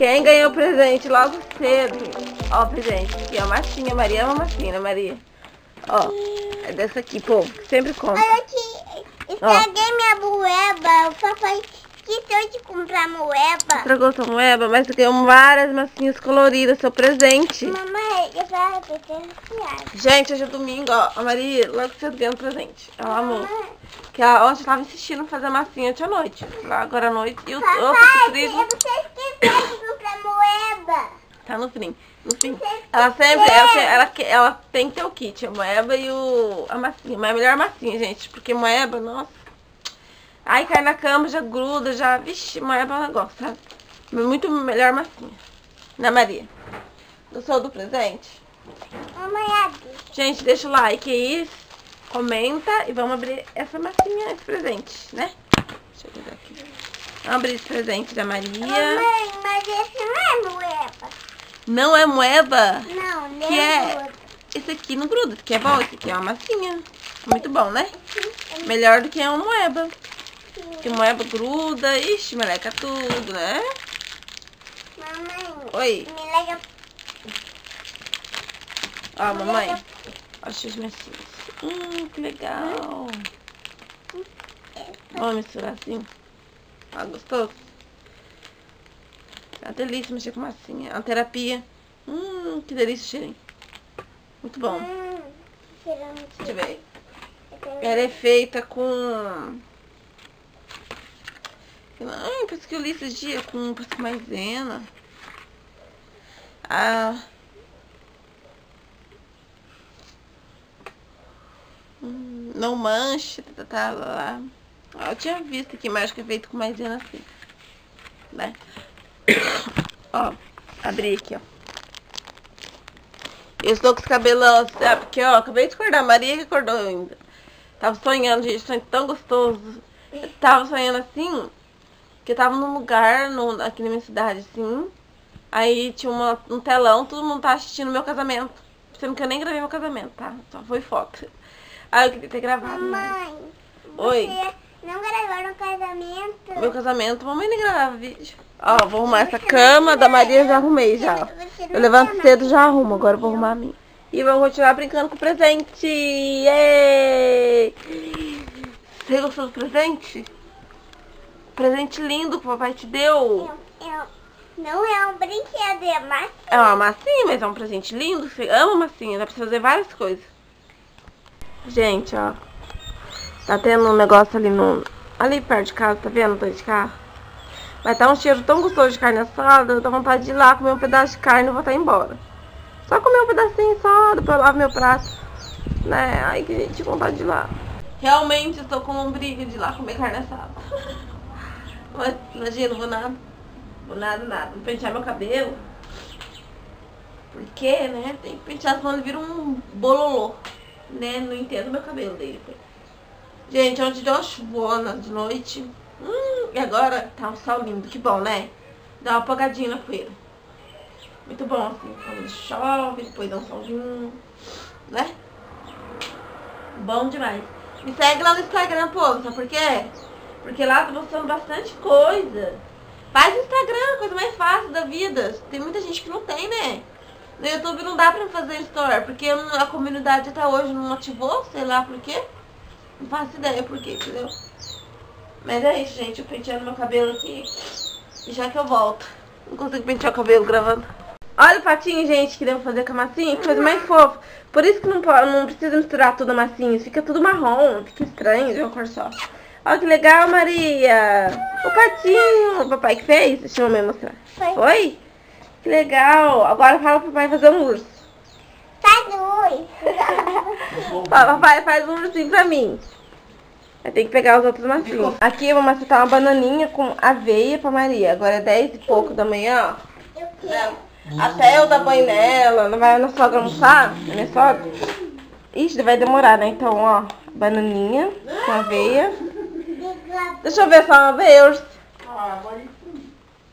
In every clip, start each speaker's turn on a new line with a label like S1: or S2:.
S1: Quem ganhou o presente logo cedo? Ó, presente. Aqui, ó, massinha. Maria ama massinha, né, Maria? Ó, é dessa aqui, pô. Sempre compra.
S2: Olha aqui, estraguei minha moeba. O papai esqueceu de comprar moeba.
S1: Estragou sua moeba, mas ganhou várias massinhas coloridas, seu presente.
S2: Mamãe, eu tava tentando reais.
S1: Gente, hoje é domingo, ó. A Maria logo cedo ganhou um presente. Ela amou. Que ela ontem tava insistindo em fazer massinha ontem à noite. Lá agora à noite. E o outro
S2: Papai,
S1: trigo
S2: você esqueceu de comprar moeba.
S1: tá no fim. No fim. Ela sempre, ela, ela, ela tem que ter o kit, a moeba e o, a massinha. Mas é melhor a massinha, gente. Porque moeba, nossa. Aí cai na cama, já gruda, já. Vixe, moeba é negócio, sabe? Muito melhor massinha. Né, Maria? Gostou do presente? Gente, deixa o like aí, comenta e vamos abrir essa massinha, esse presente, né? Deixa eu pegar aqui. Vamos abrir esse presente da Maria.
S2: Mamãe, mas esse não é moeba.
S1: Não é moeba?
S2: Não, nem
S1: Que é?
S2: moeba.
S1: Esse aqui não gruda, esse aqui é bom, esse aqui é uma massinha. Muito bom, né? Melhor do que uma moeba. Porque moeba gruda, ixi, meleca tudo, né?
S2: Mamãe,
S1: Oi.
S2: me lega
S1: Ó, mamãe. Olha as massinhas. Hum, que legal. Vamos misturar assim. Ah, gostoso? É uma delícia mexer com massinha. É uma terapia. Hum, que delícia o cheirinho. Muito bom.
S2: Hum,
S1: Deixa eu ver. Ela é feita com... Ai, parece que eu li esses dias com parece maisena. Ah... Não manche, tá, tá, lá, lá. Ah, Eu tinha visto que é feito com maisena assim. Né? Ó, abri aqui, ó. Eu estou com os cabelão, sabe? Porque, ó, acabei de acordar. Maria que acordou ainda. Tava sonhando, gente, sonho tão gostoso. Eu tava sonhando assim, que eu tava num lugar no, aqui na minha cidade, assim. Aí tinha uma, um telão, todo mundo tava assistindo meu casamento. Sendo que eu nem gravei meu casamento, tá? Só foi foto. Aí eu queria ter gravado. Mas...
S2: Mamãe,
S1: Oi.
S2: você não gravou no casamento?
S1: Meu casamento, mamãe nem gravava vídeo. Ó, vou arrumar essa cama da Maria, já arrumei já. Eu levanto cedo já arrumo, agora eu vou arrumar a minha. E vamos continuar brincando com o presente. Yay! Você gostou do presente? Presente lindo que o papai te deu.
S2: Eu- eu- não é um brinquedo, é mais
S1: É uma massinha, mas é um presente lindo. Você ama massinha, dá pra fazer várias coisas. Gente, ó. Tá tendo um negócio ali no. Ali perto de casa, tá vendo? Tô de carro. Vai tá um cheiro tão gostoso de carne assada, dá vontade de ir lá comer um pedaço de carne e voltar embora. Só comer um pedacinho só, depois eu lavo meu prato. Né? Ai, que gente, vontade de ir lá. Realmente estou com lombriga de ir lá comer carne assada. Imagina, vou nada. Vou nada, nada. Vou pentear meu cabelo. Porque, né? Tem que pentear, senão ele vira um bololô. Né? Não entendo meu cabelo dele. Gente, ontem deu uma chuvona de noite. Hum, e agora tá um sol lindo. Que bom, né? Dá uma apagadinha na poeira. Muito bom, assim. Quando chove, depois dá um solzinho. Né? Bom demais. Me segue lá no Instagram, povo. Sabe por quê? Porque lá tô mostrando bastante coisa. Faz Instagram, coisa mais fácil da vida. Tem muita gente que não tem, né? No YouTube não dá pra fazer story, porque a comunidade até hoje não ativou, sei lá por quê. Não faço ideia por quê, entendeu? Mas é isso, gente. Eu penteando meu cabelo aqui. Já que eu volto. Não consigo pentear o cabelo gravando. Olha o patinho, gente, que devo fazer com a massinha. Que coisa mais fofa. Por isso que não, não precisa misturar tudo a massinha. Fica tudo marrom. Fica estranho de uma cor só. Olha que legal, Maria. O patinho. O papai que fez? Deixa eu me mostrar.
S2: Foi.
S1: Foi? Que legal. Agora fala pro papai fazer um urso.
S2: Faz luz.
S1: Fala, papai, faz um ursinho pra mim. Aí tem que pegar os outros massinhos. Aqui eu vou macetar uma bananinha com aveia pra Maria. Agora é 10 e pouco da manhã, ó.
S2: Eu quero.
S1: Até eu dar banho nela, não vai na sogra almoçar, na minha sogra. Ixi, vai demorar, né? Então, ó, bananinha com aveia. Deixa eu ver só uma aveia, urso.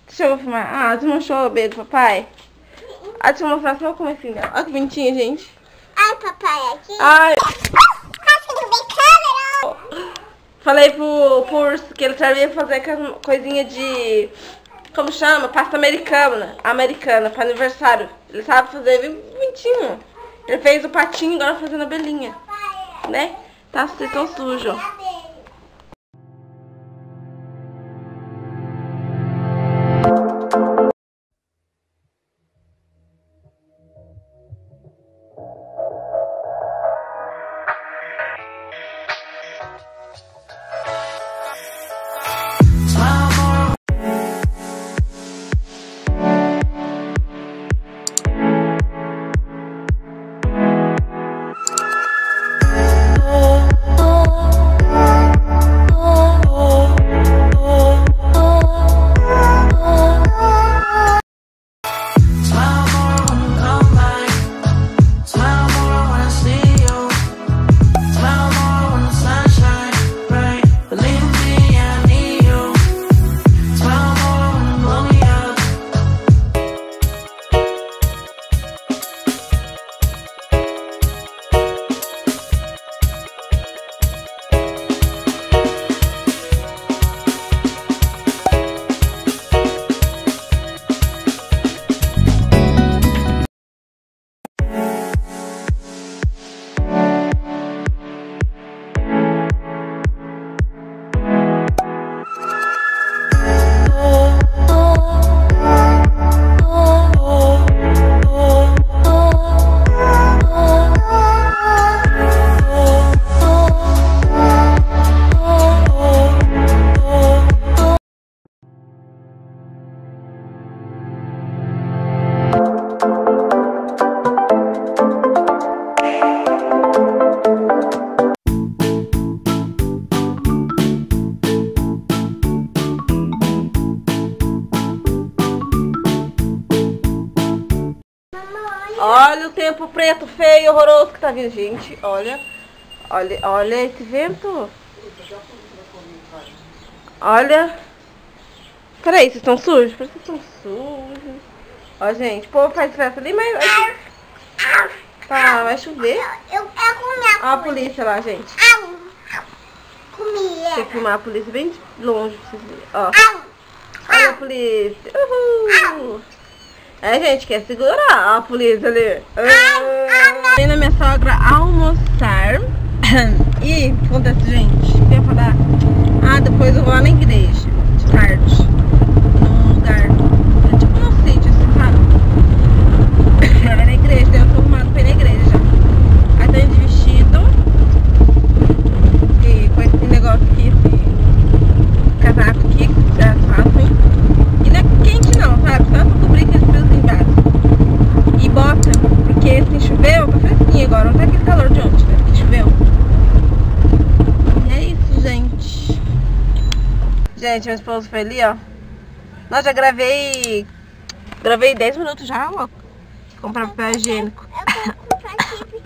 S1: Deixa eu filmar. Ah, você mostrou o beijo do papai? Ah, deixa eu mostrar só o comecinho dela. Olha que bonitinha, gente.
S2: Ai, papai, aqui.
S1: Ai, falei pro, pro urso que ele sabia fazer coisinha de como chama? Pasta americana. Americana, para aniversário. Ele sabe fazer bem bonitinho. Ele fez o patinho, agora fazendo a belinha. Né? Tá, vocês estão sujos. Tempo preto, feio, horroroso que tá vindo, gente. Olha, olha, olha esse vento. Olha. Peraí, vocês estão sujos? Parece que estão sujos. Ó, gente, o povo faz festa ali, mas... Tá, vai chover.
S2: Eu,
S1: Ó a polícia lá, gente.
S2: Au. Comi.
S1: Tem que filmar a polícia bem de longe pra vocês verem. Ó, olha a polícia. Uhul. É, gente, quer segurar a polícia ali. Ah. Vem na minha sogra almoçar. E, acontece, gente? Ia falar. Ah, depois eu vou lá na igreja, de tarde. Num lugar. É tipo num sítio, assim, sabe? Era na igreja, daí eu tô arrumando pra ir na igreja já. Aí tô indo de vestido. E com esse negócio aqui, esse casaco aqui, que já fazem. E não é quente não, sabe? Só pra cobrir aqueles fios embaixo. E bota, porque se choveu, tá fresquinho agora. Não tá aquele calor de ontem, né? Que choveu. E é isso, gente. Gente, meu esposo foi ali, ó. Nós já gravei. Gravei 10 minutos já, ó. Comprar papel higiênico.
S2: Eu comprar chip.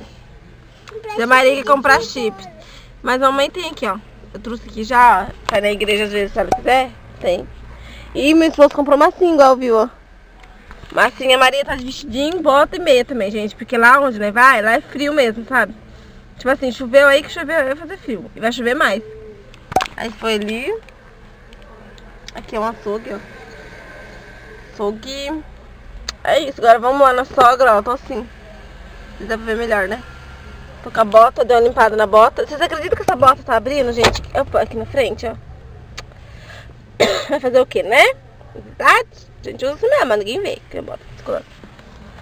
S2: Comprar
S1: Maria quer comprar chips. Mas a mamãe tem aqui, ó. Eu trouxe aqui já, ó. Vai na igreja às vezes, se ela quiser. Tem. E meu esposo comprou massinha, igual viu, ó. Massinha, a Maria tá de vestidinho, bota e meia também, gente. Porque lá onde nós vai, lá é frio mesmo, sabe? Tipo assim, choveu aí que choveu, vai fazer frio. E vai chover mais. Aí foi ali. Aqui é um açougue, ó. Açougue. É isso, agora vamos lá na sogra, ó. Tô assim. Dá pra ver melhor, né? Tô com a bota, deu uma limpada na bota. Vocês acreditam que essa bota tá abrindo, gente? Opa, aqui na frente, ó. Vai fazer o quê, né? Verdade? A gente usa mesmo, mas ninguém vê que a bota tá descolando.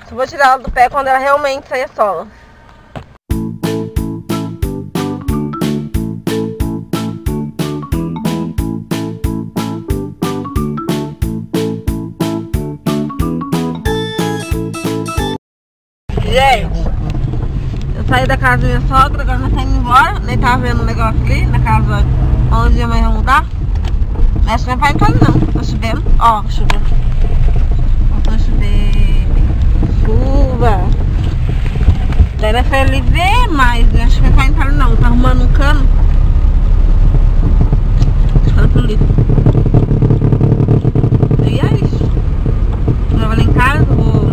S1: Só vou tirar ela do pé quando ela realmente sair a sola. Da casa da minha sogra, agora nós estamos embora. Nem tava vendo um negócio ali, na casa onde a mãe vai mudar. Que não vai casa não, tá chovendo. Ó, chovendo. Voltou a chover. Chuva. Daí nós foi ali ver mais, né? acho que não vai entrar não. Tá arrumando um cano. Fala pro Lito. E é isso. Eu vou lá em casa, vou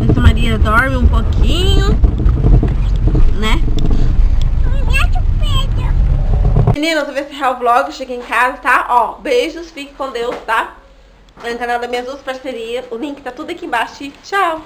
S1: ver se a Maria dorme um pouquinho, né? Meninas, eu vou encerrar o vlog, cheguei em casa, tá? Ó, beijos, fique com Deus, tá? No canal das minhas duas parcerias. O link tá tudo aqui embaixo. Tchau!